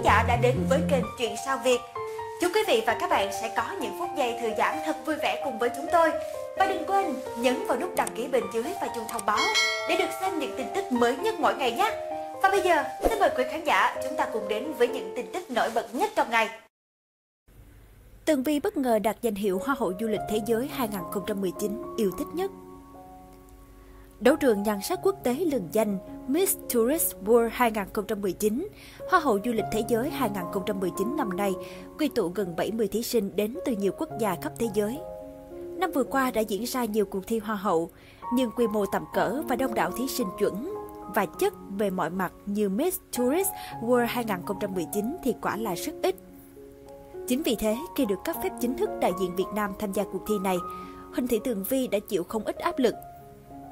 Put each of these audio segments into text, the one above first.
khán giả đã đến với kênh Chuyện Sao Việt. Chúc quý vị và các bạn sẽ có những phút giây thư giãn thật vui vẻ cùng với chúng tôi. Và đừng quên nhấn vào nút đăng ký bên dưới và chuông thông báo để được xem những tin tức mới nhất mỗi ngày nhé. Và bây giờ, xin mời quý khán giả chúng ta cùng đến với những tin tức nổi bật nhất trong ngày. Tường Vi bất ngờ đạt danh hiệu Hoa hậu du lịch thế giới 2019 yêu thích nhất. Đấu trường nhan sắc quốc tế lừng danh Miss Tourist World 2019, Hoa hậu du lịch thế giới 2019 năm nay quy tụ gần 70 thí sinh đến từ nhiều quốc gia khắp thế giới. Năm vừa qua đã diễn ra nhiều cuộc thi Hoa hậu, nhưng quy mô tầm cỡ và đông đảo thí sinh chuẩn và chất về mọi mặt như Miss Tourist World 2019 thì quả là rất ít. Chính vì thế, khi được cấp phép chính thức đại diện Việt Nam tham gia cuộc thi này, Huỳnh Thị Tường Vi đã chịu không ít áp lực.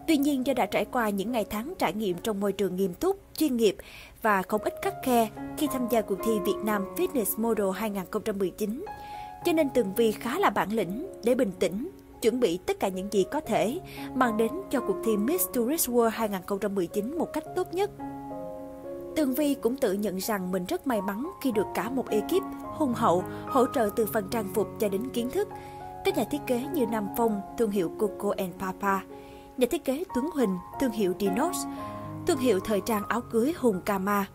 Tuy nhiên do đã trải qua những ngày tháng trải nghiệm trong môi trường nghiêm túc, chuyên nghiệp và không ít khắc khe khi tham gia cuộc thi Việt Nam Fitness Model 2019, cho nên Tường Vi khá là bản lĩnh để bình tĩnh, chuẩn bị tất cả những gì có thể mang đến cho cuộc thi Miss Tourist World 2019 một cách tốt nhất. Tường Vi cũng tự nhận rằng mình rất may mắn khi được cả một ekip hùng hậu hỗ trợ từ phần trang phục cho đến kiến thức. Các nhà thiết kế như Nam Phong, thương hiệu Coco and Papa, nhà thiết kế Tuấn Huỳnh, thương hiệu Dinos, thương hiệu thời trang áo cưới Hùng Kama,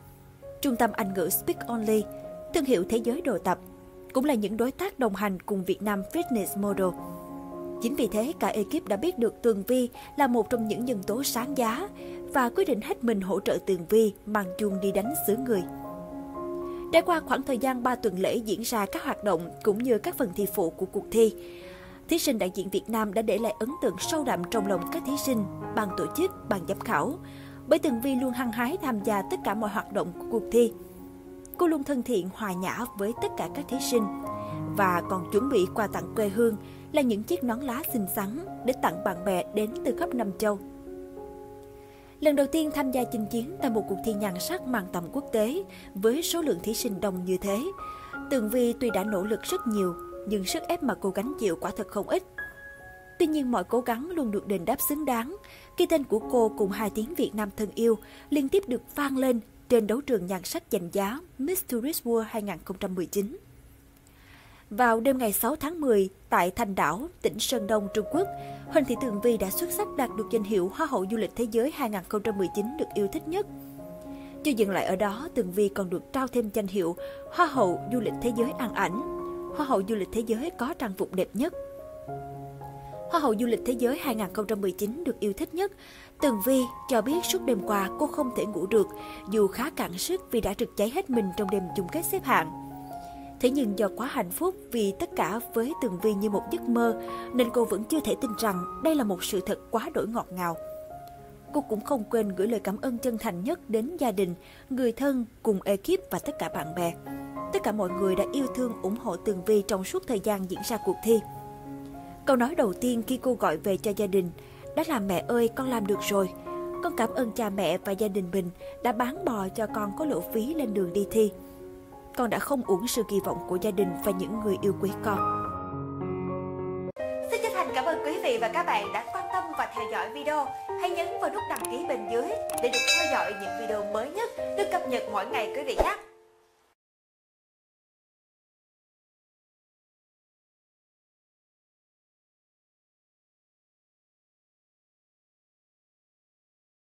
trung tâm Anh ngữ Speak Only, thương hiệu thế giới đồ tập, cũng là những đối tác đồng hành cùng Việt Nam Fitness Model. Chính vì thế, cả ekip đã biết được Tường Vi là một trong những nhân tố sáng giá và quyết định hết mình hỗ trợ Tường Vi mang chuông đi đánh xứ người. Đã qua khoảng thời gian 3 tuần lễ diễn ra các hoạt động cũng như các phần thi phụ của cuộc thi, thí sinh đại diện Việt Nam đã để lại ấn tượng sâu đậm trong lòng các thí sinh, ban tổ chức, ban giám khảo. Bởi Tường Vi luôn hăng hái tham gia tất cả mọi hoạt động của cuộc thi. Cô luôn thân thiện, hòa nhã với tất cả các thí sinh và còn chuẩn bị quà tặng quê hương là những chiếc nón lá xinh xắn để tặng bạn bè đến từ khắp năm châu. Lần đầu tiên tham gia chinh chiến tại một cuộc thi nhan sắc mang tầm quốc tế với số lượng thí sinh đông như thế, Tường Vi tuy đã nỗ lực rất nhiều, nhưng sức ép mà cô gánh chịu quả thật không ít. Tuy nhiên mọi cố gắng luôn được đền đáp xứng đáng khi tên của cô cùng hai tiếng Việt Nam thân yêu liên tiếp được vang lên trên đấu trường nhan sắc giành giá Miss Tourist World 2019. Vào đêm ngày 6 tháng 10, tại Thành Đảo, tỉnh Sơn Đông, Trung Quốc, Huỳnh Thị Tường Vi đã xuất sắc đạt được danh hiệu Hoa hậu du lịch thế giới 2019 được yêu thích nhất. Chưa dừng lại ở đó, Tường Vi còn được trao thêm danh hiệu Hoa hậu du lịch thế giới ăn ảnh, Hoa hậu du lịch thế giới có trang phục đẹp nhất. Hoa hậu du lịch thế giới 2019 được yêu thích nhất. Tường Vi cho biết suốt đêm qua cô không thể ngủ được, dù khá cạn sức vì đã trực cháy hết mình trong đêm chung kết xếp hạng. Thế nhưng do quá hạnh phúc vì tất cả với Tường Vi như một giấc mơ, nên cô vẫn chưa thể tin rằng đây là một sự thật quá đổi ngọt ngào. Cô cũng không quên gửi lời cảm ơn chân thành nhất đến gia đình, người thân, cùng ekip và tất cả bạn bè. Tất cả mọi người đã yêu thương ủng hộ Tường Vi trong suốt thời gian diễn ra cuộc thi. Câu nói đầu tiên khi cô gọi về cho gia đình, đó là mẹ ơi con làm được rồi. Con cảm ơn cha mẹ và gia đình mình đã bán bò cho con có lộ phí lên đường đi thi con đã không uổng sự kỳ vọng của gia đình và những người yêu quý con. Xin chân thành cảm ơn quý vị và các bạn đã quan tâm và theo dõi video. Hãy nhấn vào nút đăng ký bên dưới để được theo dõi những video mới nhất được cập nhật mỗi ngày quý vị nhé.